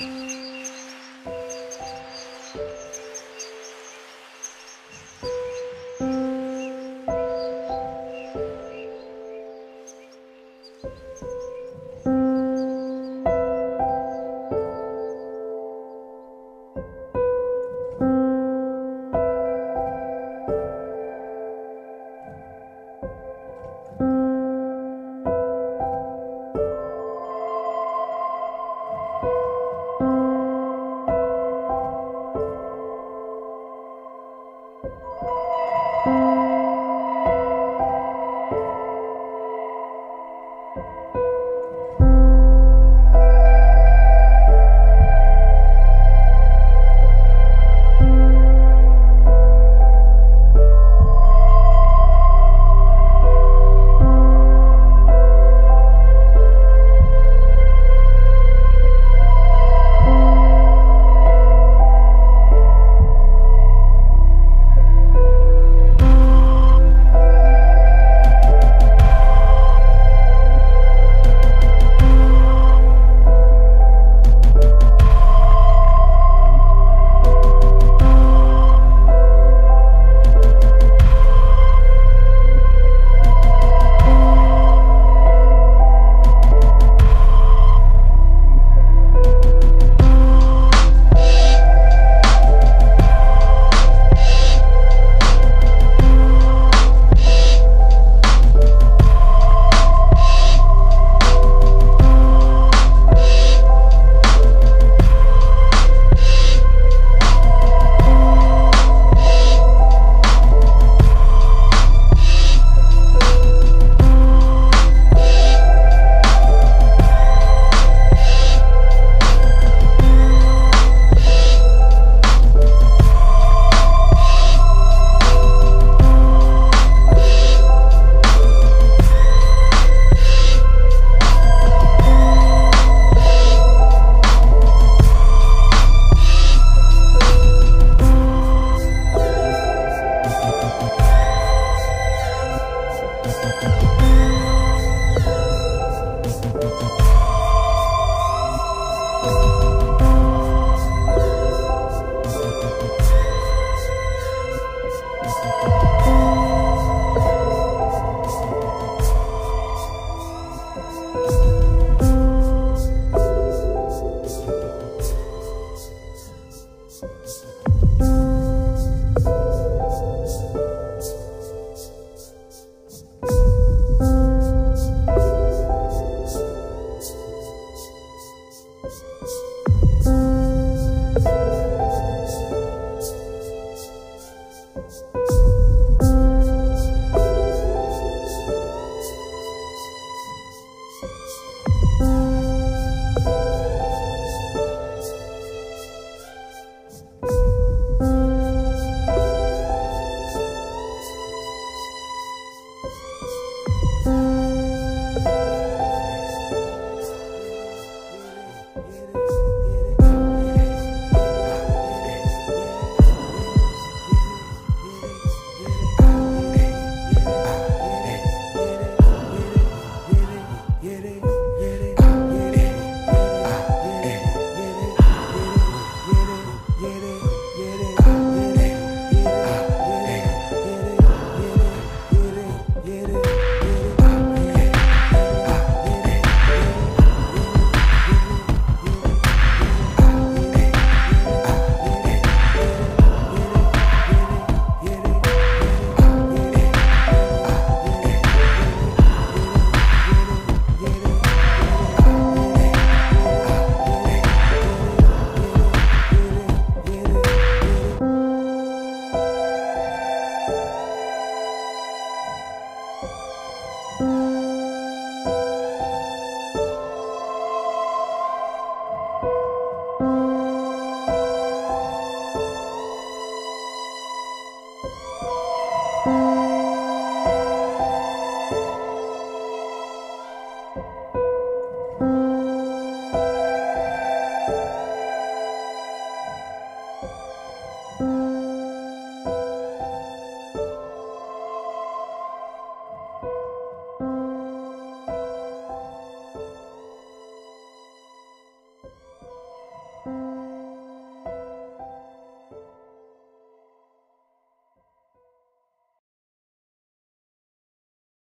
Música Música it